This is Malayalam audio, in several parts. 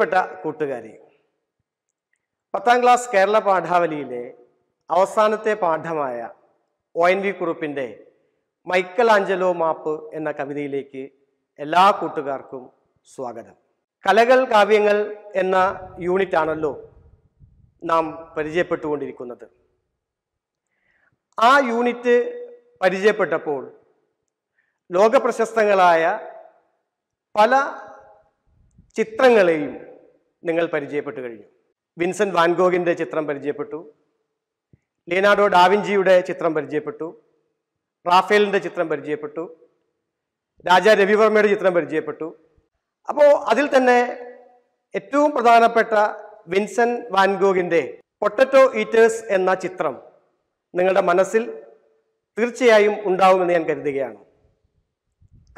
പ്രിയപ്പെട്ട കൂട്ടുകാരി പത്താം ക്ലാസ് കേരള പാഠാവലിയിലെ അവസാനത്തെ പാഠമായ ഒ എൻ വി കുറുപ്പിന്റെ മൈക്കൽ ആഞ്ചലോ മാപ്പ് എന്ന കവിതയിലേക്ക് എല്ലാ കൂട്ടുകാർക്കും സ്വാഗതം. കലകൾ കാവ്യങ്ങൾ എന്ന യൂണിറ്റ് ആണല്ലോ നാം പരിചയപ്പെട്ടുകൊണ്ടിരിക്കുന്നത്. ആ യൂണിറ്റ് പരിചയപ്പെട്ടപ്പോൾ ലോകപ്രശസ്തങ്ങളായ പല ചിത്രങ്ങളെയും നിങ്ങൾ പരിചയപ്പെട്ടു കഴിഞ്ഞു. വിൻസെന്റ് വാൻഗോഗിന്റെ ചിത്രം പരിചയപ്പെട്ടു. ലിയനാർഡോ ഡാവിഞ്ചിയുടെ ചിത്രം പരിചയപ്പെട്ടു. റാഫേലിന്റെ ചിത്രം പരിചയപ്പെട്ടു. രാജാ രവിവർമ്മയുടെ ചിത്രം പരിചയപ്പെട്ടു. അപ്പോൾ അതിൽ തന്നെ ഏറ്റവും പ്രധാനപ്പെട്ട വിൻസെന്റ് വാൻഗോഗിന്റെ പൊട്ടറ്റോ ഈറ്റേഴ്സ് എന്ന ചിത്രം നിങ്ങളുടെ മനസ്സിൽ തീർച്ചയായും ഉണ്ടാവുമെന്ന് ഞാൻ കരുതുകയാണ്.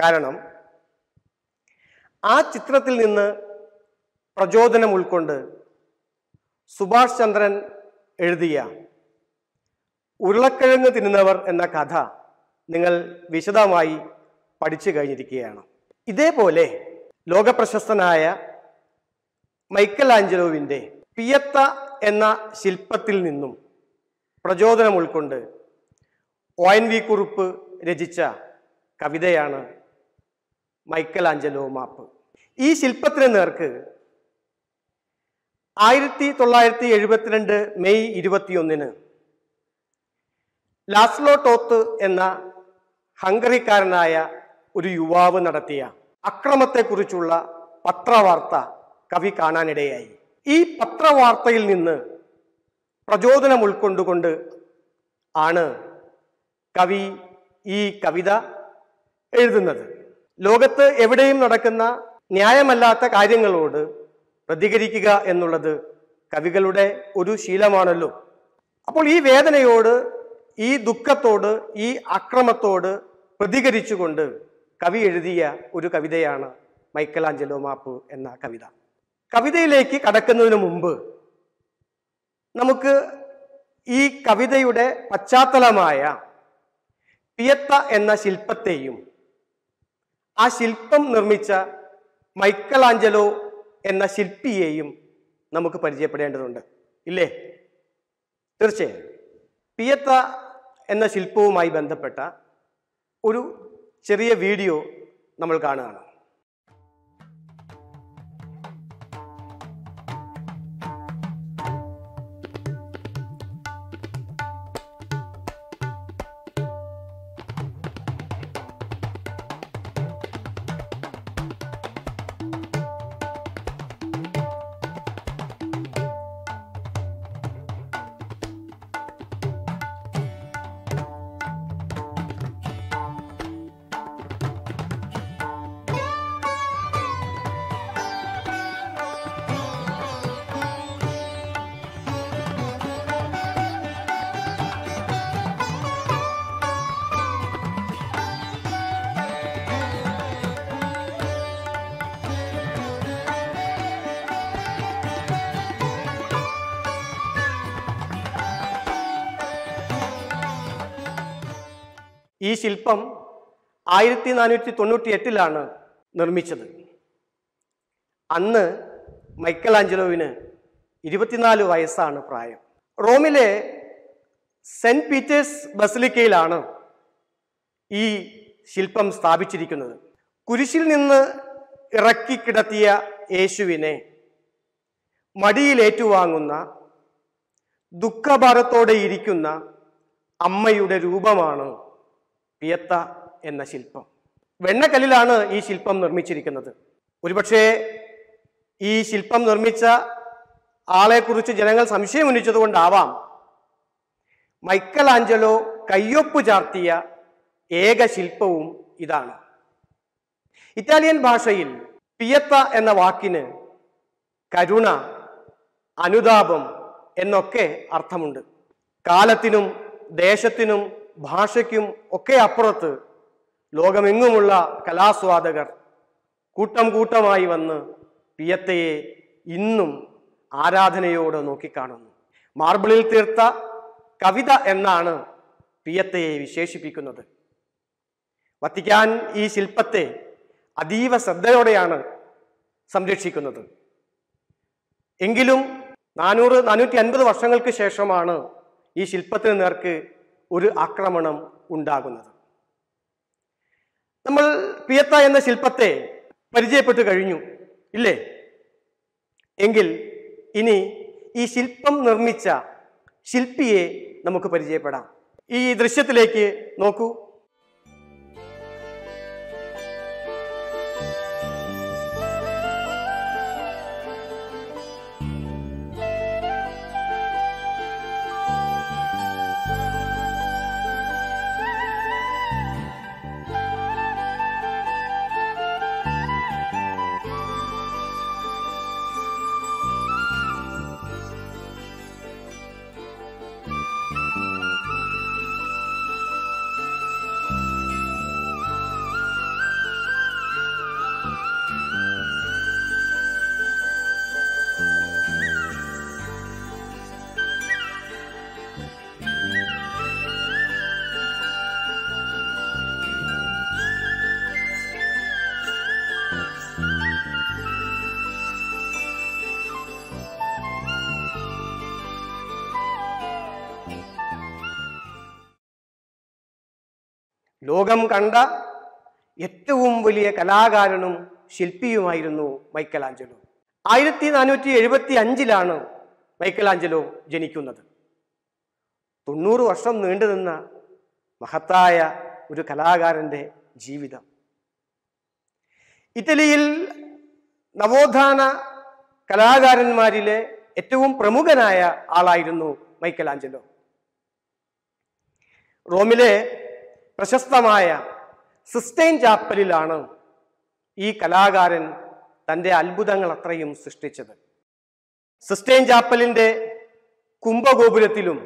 കാരണം ആ ചിത്രത്തിൽ നിന്ന് പ്രചോദനം ഉൾക്കൊണ്ട് സുഭാഷ് ചന്ദ്രൻ എഴുതിയ ഉരുളക്കിഴങ്ങ് തിന്നുന്നവർ എന്ന കഥ നിങ്ങൾ വിശദമായി പഠിച്ചു കഴിഞ്ഞിരിക്കുകയാണ്. ഇതേപോലെ ലോകപ്രശസ്തനായ മൈക്കൽ ആഞ്ചലോവിന്റെ പിയത്ത എന്ന ശില്പത്തിൽ നിന്നും പ്രചോദനം ഉൾക്കൊണ്ട് ഒ എൻ വി കുറുപ്പ് രചിച്ച കവിതയാണ് മൈക്കൽ ആഞ്ചലോ മാപ്പ്. ഈ ശില്പത്തിന് നേർക്ക് ആയിരത്തി തൊള്ളായിരത്തി എഴുപത്തിരണ്ട് മെയ് ഇരുപത്തിയൊന്നിന് ലാസ്ലോ ടോത്ത് എന്ന ഹംഗറിക്കാരനായ ഒരു യുവാവ് നടത്തിയ അക്രമത്തെക്കുറിച്ചുള്ള പത്രവാർത്ത കവി കാണാനിടയായി. ഈ പത്രവാർത്തയിൽ നിന്ന് പ്രചോദനം ഉൾക്കൊണ്ടുകൊണ്ട് ആണ് കവി ഈ കവിത എഴുതുന്നത്. ലോകത്ത് എവിടെയും നടക്കുന്ന ന്യായമല്ലാത്ത കാര്യങ്ങളോട് പ്രതികരിക്കുക എന്നുള്ളത് കവികളുടെ ഒരു ശീലമാണല്ലോ. അപ്പോൾ ഈ വേദനയോട് ഈ ദുഃഖത്തോട് ഈ അക്രമത്തോട് പ്രതികരിച്ചുകൊണ്ട് കവി എഴുതിയ ഒരു കവിതയാണ് മൈക്കലാഞ്ചലോ മാപ്പ് എന്ന കവിത. കവിതയിലേക്ക് കടക്കുന്നതിന് മുമ്പ് നമുക്ക് ഈ കവിതയുടെ പശ്ചാത്തലമായ പിയത്ത എന്ന ശില്പത്തെയും ആ ശില്പം നിർമ്മിച്ച മൈക്കൽ ആഞ്ചലോ എന്ന ശില്പിയെയും നമുക്ക് പരിചയപ്പെടേണ്ടതുണ്ട്. ഇല്ലേ? തീർച്ചയായും. പിയത്ത എന്ന ശില്പവുമായി ബന്ധപ്പെട്ട ഒരു ചെറിയ വീഡിയോ നമ്മൾ കാണുകയാണ്. ഈ ശില്പം ആയിരത്തി നാനൂറ്റി തൊണ്ണൂറ്റി എട്ടിലാണ് നിർമ്മിച്ചത്. അന്ന് മൈക്കൽ ആഞ്ചലോവിന് ഇരുപത്തിനാല് വയസ്സാണ് പ്രായം. റോമിലെ സെന്റ് പീറ്റേഴ്സ് ബസിലിക്കയിലാണ് ഈ ശില്പം സ്ഥാപിച്ചിരിക്കുന്നത്. കുരിശിൽ നിന്ന് ഇറക്കി കിടത്തിയ യേശുവിനെ മടിയിലേറ്റുവാങ്ങുന്ന ദുഃഖഭാരത്തോടെ ഇരിക്കുന്ന അമ്മയുടെ രൂപമാണ് പിയത്ത എന്ന ശില്പം. വെണ്ണക്കല്ലിലാണ് ഈ ശില്പം നിർമ്മിച്ചിരിക്കുന്നത്. ഒരുപക്ഷേ ഈ ശില്പം നിർമ്മിച്ച ആളെക്കുറിച്ച് ജനങ്ങൾ സംശയം ഉന്നയിച്ചതുകൊണ്ടാവാം മൈക്കൽ ആഞ്ചലോ കയ്യൊപ്പ് ചാർത്തിയ ഏക ശില്പവും ഇതാണ്. ഇറ്റാലിയൻ ഭാഷയിൽ പിയത്ത എന്ന വാക്കിന് കരുണ അനുതാപം എന്നൊക്കെ അർത്ഥമുണ്ട്. കാലത്തിനും ദേശത്തിനും ഭാഷയ്ക്കും ഒക്കെ അപ്പുറത്ത് ലോകമെങ്ങുമുള്ള കലാസ്വാദകർ കൂട്ടം കൂട്ടമായി വന്ന് പിയത്തയെ ഇന്നും ആരാധനയോടെ നോക്കിക്കാണുന്നു. മാർബിളിൽ തീർത്ത കവിത എന്നാണ് പിയത്തയെ വിശേഷിപ്പിക്കുന്നത്. വത്തിക്കാൻ ഈ ശില്പത്തെ അതീവ ശ്രദ്ധയോടെയാണ് സംരക്ഷിക്കുന്നത്. എങ്കിലും നാനൂറ് നാനൂറ്റി അൻപത് വർഷങ്ങൾക്ക് ശേഷമാണ് ഈ ശില്പത്തിന് നേർക്ക് ഒരു ആക്രമണം ഉണ്ടാകുന്നത്. നമ്മൾ പിയത്ത എന്ന ശില്പത്തെ പരിചയപ്പെട്ടു കഴിഞ്ഞു ഇല്ലേ? എങ്കിൽ ഇനി ഈ ശില്പം നിർമ്മിച്ച ശില്പിയെ നമുക്ക് പരിചയപ്പെടാം. ഈ ദൃശ്യത്തിലേക്ക് നോക്കൂ. ലോകം കണ്ട ഏറ്റവും വലിയ കലാകാരനും ശില്പിയുമായിരുന്നു മൈക്കലാഞ്ചലോ. ആയിരത്തി നാനൂറ്റി എഴുപത്തി അഞ്ചിലാണ് മൈക്കലാഞ്ചലോ ജനിക്കുന്നത്. തൊണ്ണൂറ് വർഷം നീണ്ടുനിന്ന മഹത്തായ ഒരു കലാകാരന്റെ ജീവിതം. ഇറ്റലിയിൽ നവോത്ഥാന കലാകാരന്മാരിലെ ഏറ്റവും പ്രമുഖനായ ആളായിരുന്നു മൈക്കലാഞ്ചലോ. റോമിലെ പ്രശസ്തമായ സിസ്റ്റൈൻ ചാപ്പലിലാണ് ഈ കലാകാരൻ തന്റെ അത്ഭുതങ്ങൾ അത്രയും സൃഷ്ടിച്ചത്. സിസ്റ്റൈൻ ചാപ്പലിന്റെ കുംഭഗോപുരത്തിലും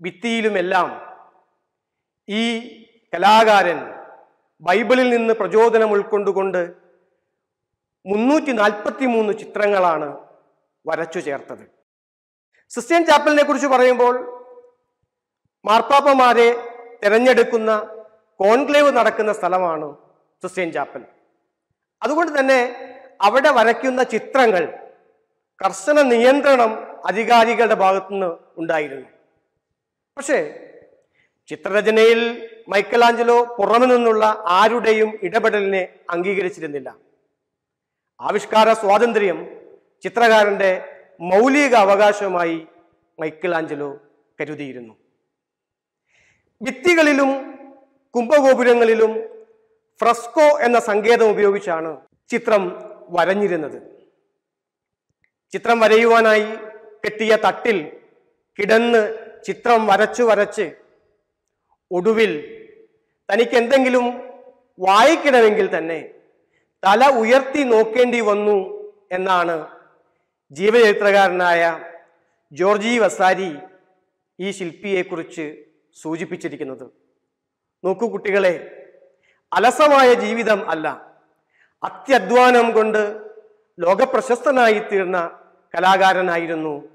ഭിത്തിയിലുമെല്ലാം ഈ കലാകാരൻ ബൈബിളിൽ നിന്ന് പ്രചോദനം ഉൾക്കൊണ്ടുകൊണ്ട് മുന്നൂറ്റി നാൽപ്പത്തി മൂന്ന് ചിത്രങ്ങളാണ് വരച്ചു ചേർത്തത്. സിസ്റ്റൈൻ ചാപ്പലിനെ കുറിച്ച് പറയുമ്പോൾ മാർപ്പാപ്പമാരെ തിരഞ്ഞെടുക്കുന്ന കോൺക്ലേവ് നടക്കുന്ന സ്ഥലമാണ് സിസ്റ്റൈൻ ചാപ്പൽ. അതുകൊണ്ട് തന്നെ അവിടെ വരയ്ക്കുന്ന ചിത്രങ്ങൾ കർശന നിയന്ത്രണം അധികാരികളുടെ ഭാഗത്തുനിന്ന് ഉണ്ടായിരുന്നു. പക്ഷേ ചിത്രരചനയിൽ മൈക്കലാഞ്ചലോ പുറമെ നിന്നുള്ള ആരുടെയും ഇടപെടലിനെ അംഗീകരിച്ചിരുന്നില്ല. ആവിഷ്കാര സ്വാതന്ത്ര്യം ചിത്രകാരന്റെ മൗലിക അവകാശമായി മൈക്കലാഞ്ചലോ കരുതിയിരുന്നു. ഭിത്തികളിലും കുംഭഗോപുരങ്ങളിലും ഫ്രസ്കോ എന്ന സങ്കേതം ഉപയോഗിച്ചാണ് ചിത്രം വരഞ്ഞിരുന്നത്. ചിത്രം വരയുവാനായി കെട്ടിയ തട്ടിൽ കിടന്ന് ചിത്രം വരച്ചു വരച്ച് ഒടുവിൽ തനിക്ക് എന്തെങ്കിലും വായിക്കണമെങ്കിൽ തന്നെ തല ഉയർത്തി നോക്കേണ്ടി വന്നു എന്നാണ് ജീവചരിത്രകാരനായ ജോർജി വസാരി ഈ ശില്പിയെക്കുറിച്ച് സൂചിപ്പിച്ചിരിക്കുന്നത്. നോക്കൂ കുട്ടികളെ അലസമായ ജീവിതം അല്ല. അത്യധ്വാനം കൊണ്ട് ലോകപ്രശസ്തനായി തീർന്ന കലാകാരനായിരുന്നു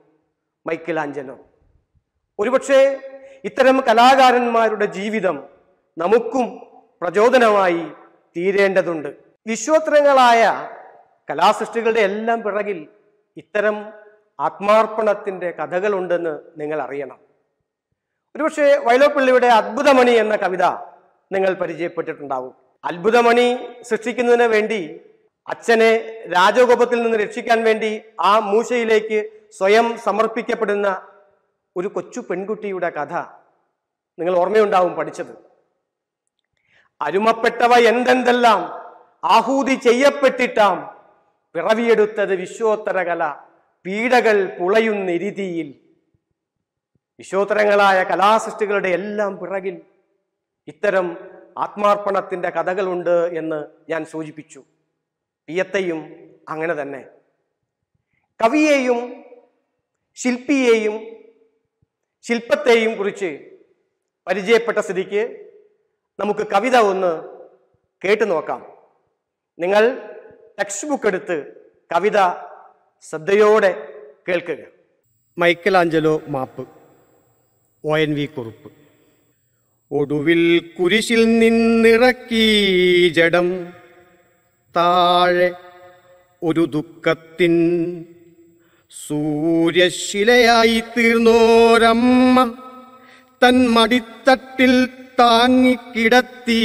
മൈക്കലാഞ്ചലോ. ഒരുപക്ഷെ ഇത്തരം കലാകാരന്മാരുടെ ജീവിതം നമുക്കും പ്രചോദനമായി തീരേണ്ടതുണ്ട്. വിശ്വോത്തരങ്ങളായ കലാസൃഷ്ടികളുടെ എല്ലാം പിറകിൽ ഇത്തരം ആത്മാർപ്പണത്തിന്റെ കഥകളുണ്ടെന്ന് നിങ്ങൾ അറിയണം ഒരുപക്ഷെ വൈലോപ്പിള്ളിയുടെ അത്ഭുതമണി എന്ന കവിത നിങ്ങൾ പരിചയപ്പെട്ടിട്ടുണ്ടാവും. അത്ഭുതമണി സൃഷ്ടിക്കുന്നതിന് വേണ്ടി അച്ഛനെ രാജകോപത്തിൽ നിന്ന് രക്ഷിക്കാൻ വേണ്ടി ആ മൂശയിലേക്ക് സ്വയം സമർപ്പിക്കപ്പെടുന്ന ഒരു കൊച്ചു പെൺകുട്ടിയുടെ കഥ നിങ്ങൾ ഓർമ്മയുണ്ടാവും പഠിച്ചത്. അരുമപ്പെട്ടവ എന്തെന്തെല്ലാം ആഹൂതി ചെയ്യപ്പെട്ടിട്ടാം പിറവിയെടുത്തത് വിശ്വോത്തര കല പീഡകൾ പുളയുന്നെരിതിയിൽ വിശ്വോത്തരങ്ങളായ കലാസൃഷ്ടികളുടെ എല്ലാം പിറകിൽ ഇത്തരം ആത്മാർപ്പണത്തിന്റെ കഥകളുണ്ട് എന്ന് ഞാൻ സൂചിപ്പിച്ചു. പിയത്തെയും അങ്ങനെ തന്നെ. കവിയെയും ശില്പിയെയും ശില്പത്തെയും കുറിച്ച് പരിചയപ്പെട്ട സ്ഥിതിക്ക് നമുക്ക് കവിത ഒന്ന് കേട്ടു നോക്കാം. നിങ്ങൾ ടെക്സ്റ്റ് ബുക്ക് എടുത്ത് കവിത ശ്രദ്ധയോടെ കേൾക്കുക. മൈക്കലാഞ്ചലോ മാപ്പ്. O N V Kurup. ഒടുവിൽ കുരിശിൽ നിന്നിറക്കി ജഡം താഴെ ഒരു ദുഃഖത്തിൻ സൂര്യശിലയായി തീർന്നോരമ്മ തൻ മടിത്തട്ടിൽ താങ്ങിക്കിടത്തി.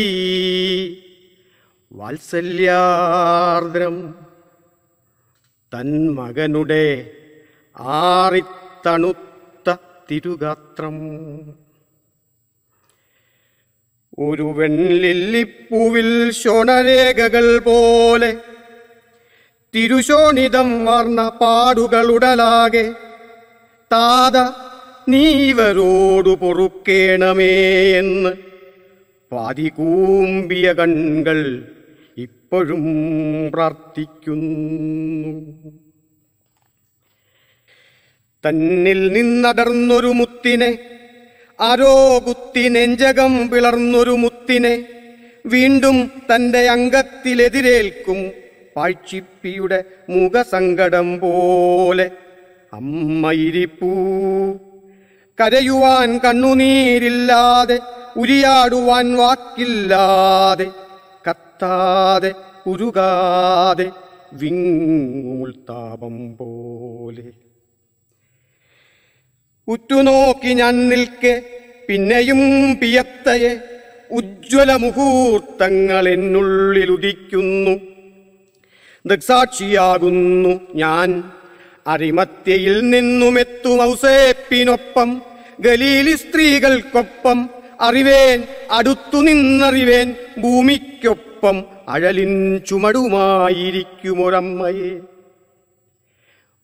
വാത്സല്യാർദ്രം തൻ മകനുടെ ആറിത്തണുത്ത തിരുഗാത്രം. ഒരു വെണ്ണില്ലിപ്പൂവിൽ ശോണരേഖകൾ പോലെ തിരുശോണിതം വർണ പാടുകളുടലാകെ താത നീവരോടു പൊറുക്കേണമേ എന്ന് പാതികൂമ്പിയ കൺകൾ ഇപ്പോഴും പ്രാർത്ഥിക്കുന്നു. തന്നിൽ നിന്നടർന്നൊരു മുത്തിനെ ആരോ കുത്തി നെഞ്ചകം പിളർന്നൊരു മുത്തിനെ വീണ്ടും തന്റെ അംഗത്തിലെതിരേൽക്കും പാഴ്ചിപ്പിയുടെ മുഖസങ്കടം പോലെ. അമ്മയിരിപ്പൂ കരയുവാൻ കണ്ണുനീരില്ലാതെ ഉരിയാടുവാൻ വാക്കില്ലാതെ കത്താതെ ഉരുകാതെ വിങ്ങുൾത്താപം പോലെ. ഉറ്റുനോക്കി ഞാൻ നിൽക്കെ പിന്നെയും പിയത്തയെ ഉജ്ജ്വല മുഹൂർത്തങ്ങൾ എന്നുള്ളിൽ ഉദിക്കുന്നു. ദൃക്സാക്ഷിയാകുന്നു ഞാൻ. അരിമത്യയിൽ നിന്നുമെത്തും ഔസേപ്പിനൊപ്പം ഗലീലി സ്ത്രീകൾക്കൊപ്പം അറിവേൻ അടുത്തു നിന്നറിവേൻ ഭൂമിക്കൊപ്പം അഴലിൻ ചുമടുമായിരിക്കുമൊരമ്മയെ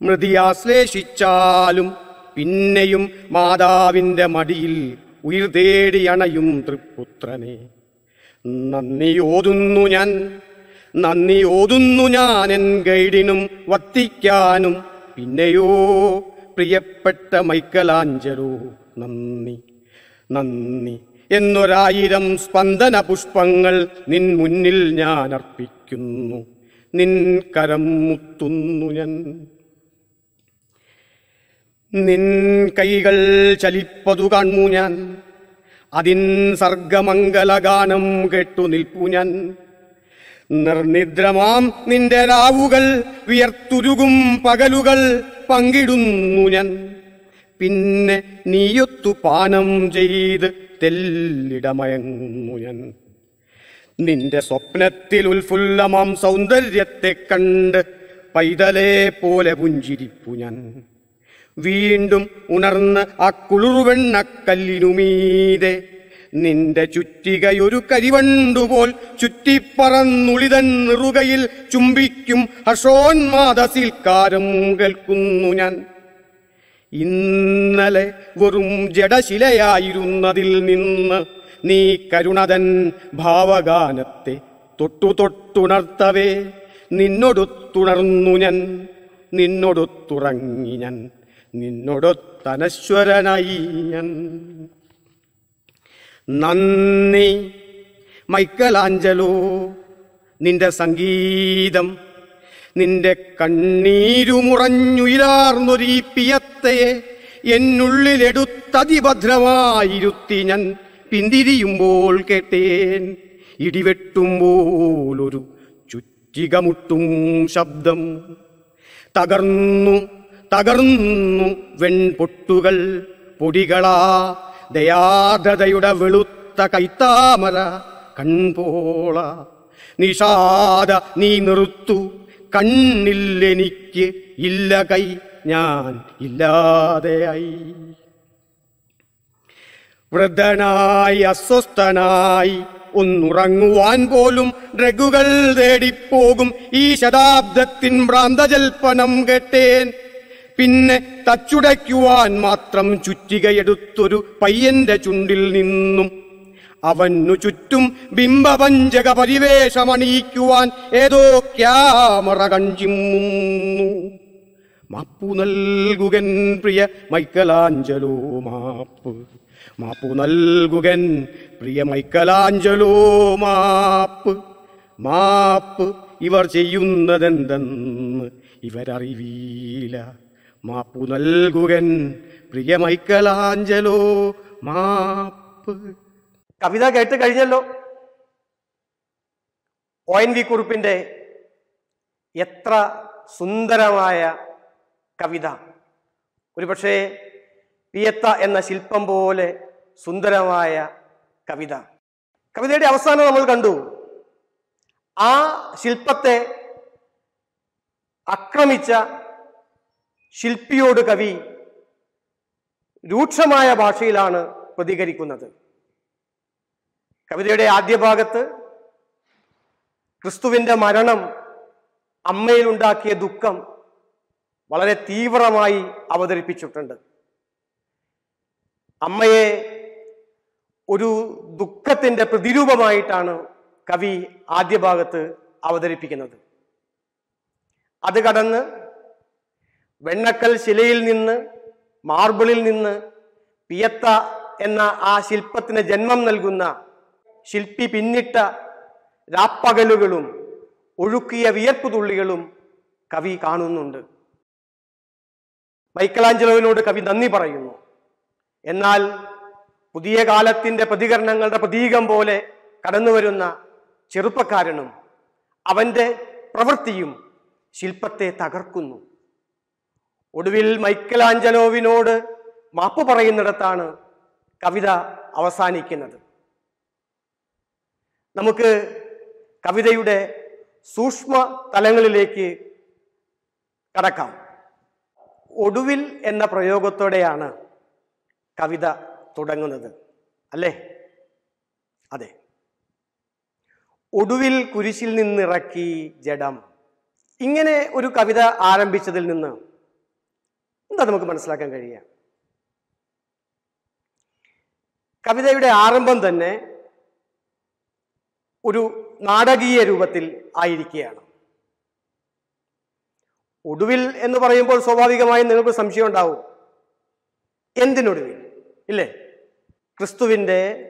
മൃതിയാശ്ലേഷിച്ചാലും പിന്നെയും മാതാവിന്റെ മടിയിൽ ഉയിർ തേടിയണയും അണയും തൃപ്പുത്രനെ. നന്ദി ഓതുന്നു ഞാൻ നന്ദി ഓതുന്നു ഞാൻ എൻ ഗൈഡിനും വത്തിക്കാനും. പിന്നെയോ പ്രിയപ്പെട്ട മൈക്കലാഞ്ചലോ നന്ദി നന്ദി. എന്നൊരായിരം സ്പന്ദന പുഷ്പങ്ങൾ നിൻ മുന്നിൽ ഞാൻ അർപ്പിക്കുന്നു. നിൻ കരം മുത്തുന്നു ഞാൻ. നിൻ കൈകൾ ചലിപ്പതു കാണു ഞാൻ. അതിൻ സർഗമംഗലഗാനം കേട്ടു നിൽപ്പു ഞാൻ. നിർനിദ്രമാം നിന്റെ രാവുകൾ വിയർത്തുരുകും പകലുകൾ പങ്കിടുന്നു ഞാൻ. പിന്നെ നീയൊത്തു പാനം ചെയ്ത് തെല്ലിടമയങ്ങുന്നു ഞാൻ. നിന്റെ സ്വപ്നത്തിൽ ഉൽഫുല്ലമാം സൗന്ദര്യത്തെ കണ്ട് പൈതലെ പോലെ പുഞ്ചിരിപ്പു ഞാൻ. വീണ്ടും ഉണർന്ന് ആ കുളിർവെണ്ണക്കല്ലിനുമീതെ നിന്റെ ചുറ്റികയൊരു കരിവണ്ടുപോൽ ചുറ്റിപ്പറന്നുളിതൻ നിറുകയിൽ ചുംബിക്കും ഹർഷോന്മാദസിൽക്കാരം കേൾക്കുന്നു ഞാൻ. ഇന്നലെ വെറും ജഡശിലയായിരുന്നതിൽ നിന്ന് നീ കരുണതൻ ഭാവഗാനത്തെ തൊട്ടു തൊട്ടുണർത്തവേ നിന്നൊടുത്തുണർന്നു ഞാൻ നിന്നൊടുത്തുറങ്ങി ഞാൻ. നിന്നൊടൊത്തനശ്വരനായി നന്ദി മൈക്കലാഞ്ചലോ നിന്റെ സംഗീതം നിന്റെ കണ്ണീരുമുറഞ്ഞുയിലാർന്നൊരീ പിയത്തയെ എന്നുള്ളിലെടുത്തതിഭദ്രമായിരുത്തി ഞാൻ. പിന്തിരിയുമ്പോൾ കേട്ടേൻ ഇടിവെട്ടുമ്പോൾ ഒരു ചുറ്റികമുട്ടും ശബ്ദം തകർന്നു. തകർന്നു വെൺപൊട്ടുകൾ പൊടികളാ ദയാദതയുടെ വെളുത്ത കൈത്താമര കൺപോള. നിഷാദ നീ നിർത്തു കണ്ണില്ലെനിക്ക് ഇല്ല കൈ ഞാൻ ഇല്ലാതെയായി വൃദ്ധനായി അസ്വസ്ഥനായി ഒന്നുറങ്ങുവാൻ പോലും ഡ്രഗുകൾ തേടിപ്പോകും ഈ ശതാബ്ദത്തിൻ ഭ്രാന്തജൽപ്പനം കേട്ടേൻ. പിന്നെ തച്ചുടയ്ക്കുവാൻ മാത്രം ചുറ്റികയെടുത്തൊരു പയ്യന്റെ ചുണ്ടിൽ നിന്നും അവനു ചുറ്റും ബിംബപഞ്ചക പരിവേഷമണിയിക്കുവാൻ ഏതോ ക്യാമറ കഞ്ചിമ്മുന്നു. മാപ്പു നൽകുകൻ പ്രിയ മൈക്കലാഞ്ചലോ മാപ്പ്. മാപ്പു നൽകുകൻ പ്രിയ മൈക്കലാഞ്ചലോ മാപ്പ്. മാപ്പ് ഇവർ ചെയ്യുന്നതെന്തെന്ന് ഇവരറിവീല. മാപ്പു നൽകുകൻ പ്രിയ മൈക്കലാഞ്ചലോ മാപ്പ്. കവിത കേട്ട് കഴിഞ്ഞല്ലോ. ഒ എൻ വി കുറിപ്പിന്റെ എത്ര സുന്ദരമായ കവിത. ഒരുപക്ഷേ പിയത്ത എന്ന ശില്പം പോലെ സുന്ദരമായ കവിത. കവിതയുടെ അവസാനം നമ്മൾ കണ്ടു. ആ ശില്പത്തെ ആക്രമിച്ച ശില്പിയോട് കവി രൂക്ഷമായ ഭാഷയിലാണ് പ്രതികരിക്കുന്നത്. കവിതയുടെ ആദ്യ ഭാഗത്ത് ക്രിസ്തുവിന്റെ മരണം അമ്മയിലുണ്ടാക്കിയ ദുഃഖം വളരെ തീവ്രമായി അവതരിപ്പിച്ചിട്ടുണ്ട്. അമ്മയെ ഒരു ദുഃഖത്തിന്റെ പ്രതിരൂപമായിട്ടാണ് കവി ആദ്യ ഭാഗത്ത് അവതരിപ്പിക്കുന്നത്. അത് കടന്ന് വെണ്ണക്കൽ ശിലയിൽ നിന്ന് മാർബിളിൽ നിന്ന് പിയത്ത എന്ന ആ ശില്പത്തിന് ജന്മം നൽകുന്ന ശില്പി പിന്നിട്ട രാപ്പകലുകളും ഒഴുക്കിയ വിയർപ്പ് തുള്ളികളും കവി കാണുന്നുണ്ട്. മൈക്കലാഞ്ചലോവിനോട് കവി നന്ദി പറയുന്നു. എന്നാൽ പുതിയ കാലത്തിന്റെ പ്രതികരണങ്ങളുടെ പ്രതീകം പോലെ കടന്നുവരുന്ന ചെറുപ്പക്കാരനും അവന്റെ പ്രവൃത്തിയും ശില്പത്തെ തകർക്കുന്നു. ഒടുവിൽ മൈക്കലാഞ്ചലോവിനോട് മാപ്പ് പറയുന്നിടത്താണ് കവിത അവസാനിക്കുന്നത്. നമുക്ക് കവിതയുടെ സൂക്ഷ്മ തലങ്ങളിലേക്ക് കടക്കാം. ഒടുവിൽ എന്ന പ്രയോഗത്തോടെയാണ് കവിത തുടങ്ങുന്നത്. അല്ലേ? അതെ. ഒടുവിൽ കുരിശിൽ നിന്നിറക്കി ജഡം. ഇങ്ങനെ ഒരു കവിത ആരംഭിച്ചതിൽ നിന്ന് എന്താ നമുക്ക് മനസ്സിലാക്കാൻ കഴിയുക? കവിതയുടെ ആരംഭം തന്നെ ഒരു നാടകീയ രൂപത്തിൽ ആയിരിക്കുകയാണ്. ഒടുവിൽ എന്ന് പറയുമ്പോൾ സ്വാഭാവികമായും നിങ്ങൾക്ക് സംശയം ഉണ്ടാവും. എന്തിനൊടുവിൽ? ഇല്ലേ? ക്രിസ്തുവിന്റെ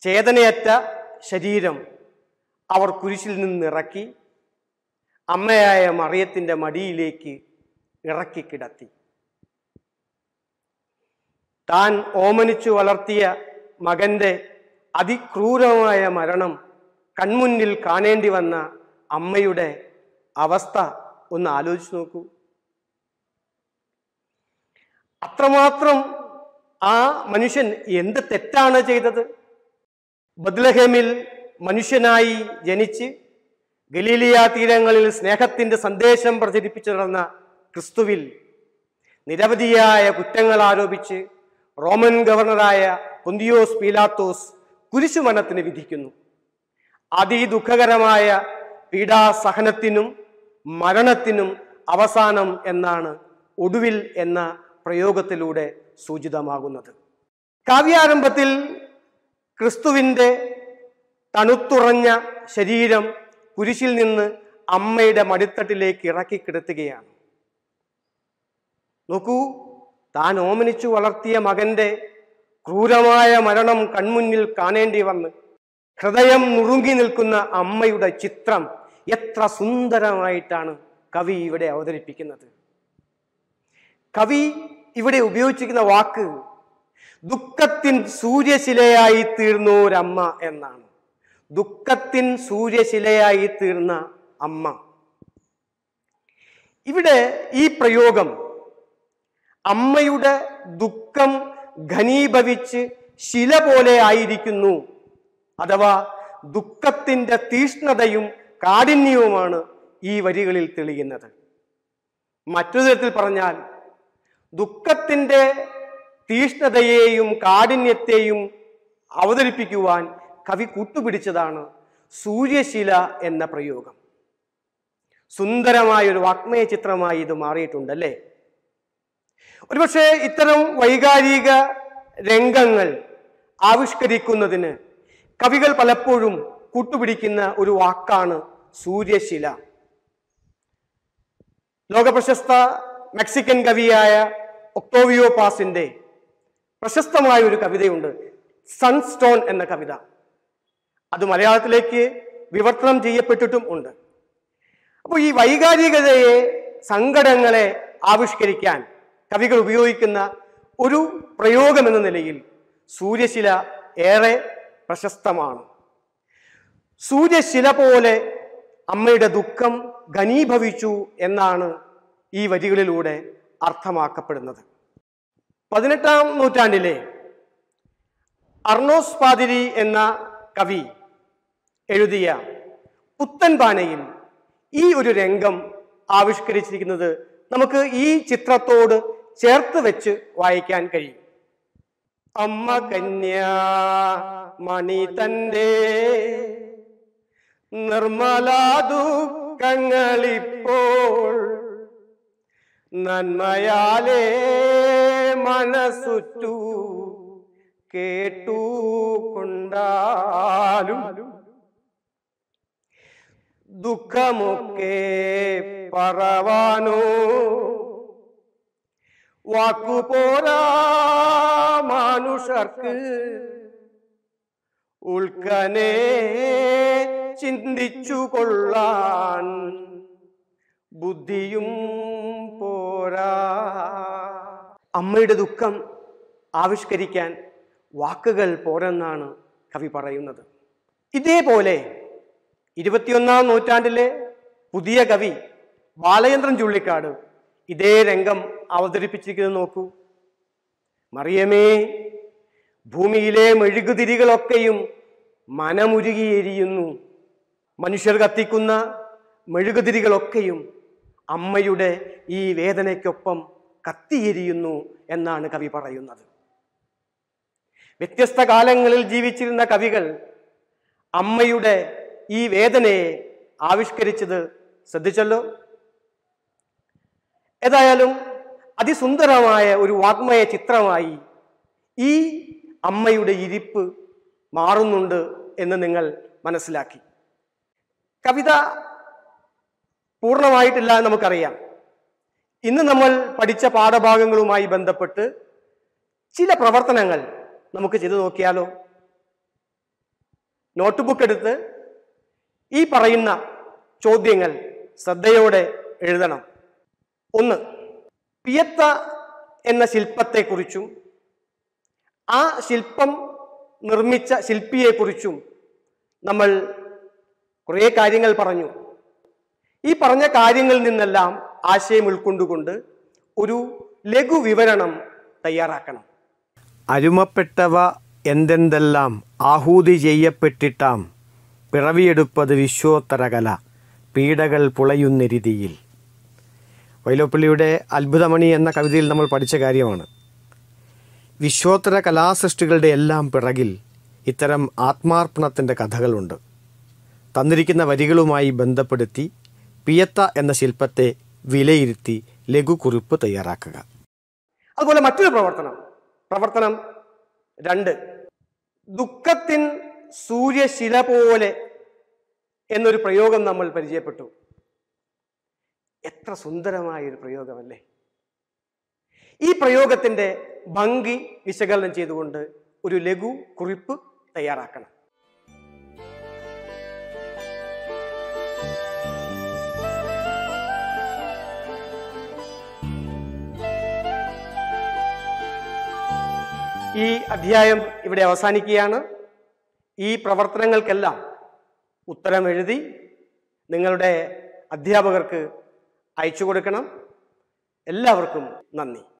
ചേതനയറ്റ ശരീരം അവർ കുരിശിൽ നിന്നിറക്കി അമ്മയായ മറിയത്തിന്റെ മടിയിലേക്ക് ഇറക്കി കിടത്തി. താൻ ഓമനിച്ചു വളർത്തിയ മകന്റെ അതിക്രൂരമായ മരണം കൺമുന്നിൽ കാണേണ്ടി വന്ന അമ്മയുടെ അവസ്ഥ ഒന്ന് ആലോചിച്ച് നോക്കൂ. അത്രമാത്രം ആ മനുഷ്യൻ എന്ത് തെറ്റാണ് ചെയ്തത്? ബദ്ലഹേമിൽ മനുഷ്യനായി ജനിച്ച് ഗലീലിയ തീരങ്ങളിൽ സ്നേഹത്തിന്റെ സന്ദേശം പ്രചരിപ്പിച്ചു നടന്ന ക്രിസ്തുവിൽ നിരവധിയായ കുറ്റങ്ങൾ ആരോപിച്ച് റോമൻ ഗവർണറായ പൊന്തിയോസ് പീലാത്തോസ് കുരിശുമരണത്തിന് വിധിക്കുന്നു. അതിദുഃഖകരമായ പീഡാസഹനത്തിനും മരണത്തിനും അവസാനം എന്നാണ് ഒടുവിൽ എന്ന പ്രയോഗത്തിലൂടെ സൂചിതമാകുന്നത്. കാവ്യാരംഭത്തിൽ ക്രിസ്തുവിന്റെ തണുത്തുറഞ്ഞ ശരീരം കുരിശിൽ നിന്ന് അമ്മയുടെ മടിത്തട്ടിലേക്ക് ഇറക്കി കിടത്തുകയാണ്. നോക്കൂ താൻ ഓമനിച്ചു വളർത്തിയ മകന്റെ ക്രൂരമായ മരണം കൺമുന്നിൽ കാണേണ്ടി വന്ന് ഹൃദയം നുറുങ്ങി നിൽക്കുന്ന അമ്മയുടെ ചിത്രം എത്ര സുന്ദരമായിട്ടാണ് കവി ഇവിടെ അവതരിപ്പിക്കുന്നത്. കവി ഇവിടെ ഉപയോഗിച്ചിരിക്കുന്ന വാക്ക് ദുഃഖത്തിൻ സൂര്യശിലയായി തീർന്ന ഒരമ്മ എന്നാണ്. ദുഃഖത്തിൻ സൂര്യശിലയായി തീർന്ന അമ്മ. ഇവിടെ ഈ പ്രയോഗം അമ്മയുടെ ദുഃഖം ഘനീഭവിച്ച് ശില പോലെ ആയിരിക്കുന്നു. അഥവാ ദുഃഖത്തിന്റെ തീഷ്ണതയും കാഠിന്യവുമാണ് ഈ വരികളിൽ തെളിയുന്നത്. മറ്റൊരു തരത്തിൽ പറഞ്ഞാൽ ദുഃഖത്തിന്റെ തീഷ്ണതയെയും കാഠിന്യത്തെയും അവതരിപ്പിക്കുവാൻ കവി കൂട്ടുപിടിച്ചതാണ് സൂര്യശില എന്ന പ്രയോഗം. സുന്ദരമായ ഒരു ചിത്രമായി ഇത് മാറിയിട്ടുണ്ടല്ലേ? ഒരുപക്ഷെ ഇത്തരം വൈകാരിക രംഗങ്ങൾ ആവിഷ്കരിക്കുന്നതിന് കവികൾ പലപ്പോഴും കൂട്ടുപിടിക്കുന്ന ഒരു വാക്കാണ് സൂര്യശില. ലോകപ്രശസ്ത മെക്സിക്കൻ കവിയായ ഒക്ടോവിയോ പാസിന്റെ പ്രശസ്തമായ ഒരു കവിതയുണ്ട് സൺസ്റ്റോൺ എന്ന കവിത. അത് മലയാളത്തിലേക്ക് വിവർത്തനം ചെയ്യപ്പെട്ടിട്ടും ഉണ്ട്. അപ്പോൾ ഈ വൈകാരികതയെ സങ്കടങ്ങളെ ആവിഷ്കരിക്കാൻ കവികൾ ഉപയോഗിക്കുന്ന ഒരു പ്രയോഗം എന്ന നിലയിൽ സൂര്യശില ഏറെ പ്രശസ്തമാണ്. സൂര്യശില പോലെ അമ്മയുടെ ദുഃഖം ഘനീഭവിച്ചു എന്നാണ് ഈ വരികളിലൂടെ അർത്ഥമാക്കപ്പെടുന്നത്. പതിനെട്ടാം നൂറ്റാണ്ടിലെ അർണോസ് പാതിരി എന്ന കവി എഴുതിയ പുത്തൻ പാനയിൽ ഈ ഒരു രംഗം ആവിഷ്കരിച്ചിരിക്കുന്നത് നമുക്ക് ഈ ചിത്രത്തോട് ചേർത്ത് വെച്ച് വായിക്കാൻ കഴിയും. അമ്മ കന്യാ മണി തന്റെ നിർമ്മലാദുഃഖങ്ങളിപ്പോൾ നന്മയാലേ മനസ്സുറ്റു കേട്ടു കൊണ്ടാലും ദുഃഖമൊക്കെ പറവാനോ വാക്കുപോരാ മനുഷർക്ക് ഉൾക്കനെ ചിന്തിച്ചു കൊള്ളാൻ ബുദ്ധിയും പോരാ. അമ്മയുടെ ദുഃഖം ആവിഷ്കരിക്കാൻ വാക്കുകൾ പോരെന്നാണ് കവി പറയുന്നത്. ഇതേപോലെ ഇരുപത്തിയൊന്നാം നൂറ്റാണ്ടിലെ പുതിയ കവി ബാലചന്ദ്രൻ ചുള്ളിക്കാട് ഇതേ രംഗം അവതരിപ്പിച്ചിരിക്കുന്നത് നോക്കൂ. മറിയമേ ഭൂമിയിലെ മെഴുകുതിരികളൊക്കെയും മനമുരുകി എരിയുന്നു. മനുഷ്യർ കത്തിക്കുന്ന മെഴുകുതിരികളൊക്കെയും അമ്മയുടെ ഈ വേദനയ്ക്കൊപ്പം കത്തിയെരിയുന്നു എന്നാണ് കവി പറയുന്നത്. വ്യത്യസ്ത കാലങ്ങളിൽ ജീവിച്ചിരുന്ന കവികൾ അമ്മയുടെ ഈ വേദനയെ ആവിഷ്കരിച്ചത് ശ്രദ്ധിച്ചല്ലോ? ഏതായാലും അതിസുന്ദരമായ ഒരു വാഗ്മയ ചിത്രമായി ഈ അമ്മയുടെ ഇരിപ്പ് മാറുന്നുണ്ട് എന്ന് നിങ്ങൾ മനസ്സിലാക്കി. കവിത പൂർണമായിട്ടില്ല എന്ന് നമുക്കറിയാം. ഇന്ന് നമ്മൾ പഠിച്ച പാഠഭാഗങ്ങളുമായി ബന്ധപ്പെട്ട് ചില പ്രവർത്തനങ്ങൾ നമുക്ക് ചെയ്തു നോക്കിയാലോ? നോട്ട് ബുക്ക് എടുത്ത് ഈ പറയുന്ന ചോദ്യങ്ങൾ ശ്രദ്ധയോടെ എഴുതണം. ഒന്ന് പിയത്ത എന്ന ശില്പത്തെക്കുറിച്ചും ആ ശില്പം നിർമ്മിച്ച ശില്പിയെക്കുറിച്ചും നമ്മൾ കുറേ കാര്യങ്ങൾ പറഞ്ഞു. ഈ പറഞ്ഞ കാര്യങ്ങളിൽ നിന്നെല്ലാം ആശയം ഉൾക്കൊണ്ടുകൊണ്ട് ഒരു ലഘു വിവരണം തയ്യാറാക്കണം. അരുമപ്പെട്ടവ എന്തെന്തെല്ലാം ആഹൂതി ചെയ്യപ്പെട്ടിട്ടാം പിറവിയെടുപ്പത് വിശ്വോത്തരകല പീഡകൾ പുളയുന്നെരുതിയിൽ വൈലോപ്പള്ളിയുടെ അത്ഭുതമണി എന്ന കവിതയിൽ നമ്മൾ പഠിച്ച കാര്യമാണ്. വിശ്വോത്തര കലാസൃഷ്ടികളുടെ എല്ലാം പിറകിൽ ഇത്തരം ആത്മാർപ്പണത്തിന്റെ കഥകളുണ്ട്. തന്നിരിക്കുന്ന വരികളുമായി ബന്ധപ്പെടുത്തി പിയത്ത എന്ന ശില്പത്തെ വിലയിരുത്തി ലഘുകുറിപ്പ് തയ്യാറാക്കുക. അതുപോലെ മറ്റൊരു പ്രവർത്തനം. പ്രവർത്തനം രണ്ട്. ദുഃഖത്തിൻ സൂര്യശില പോലെ എന്നൊരു പ്രയോഗം നമ്മൾ പരിചയപ്പെട്ടു. എത്ര സുന്ദരമായ ഒരു പ്രയോഗമല്ലേ? ഈ പ്രയോഗത്തിന്റെ ഭംഗി വിശകലനം ചെയ്തുകൊണ്ട് ഒരു ലഘു കുറിപ്പ് തയ്യാറാക്കണം. ഈ അധ്യായം ഇവിടെ അവസാനിക്കുകയാണ്. ഈ പ്രവർത്തനങ്ങൾക്കെല്ലാം ഉത്തരം എഴുതി നിങ്ങളുടെ അധ്യാപകർക്ക് അയച്ചു കൊടുക്കണം. എല്ലാവർക്കും നന്ദി.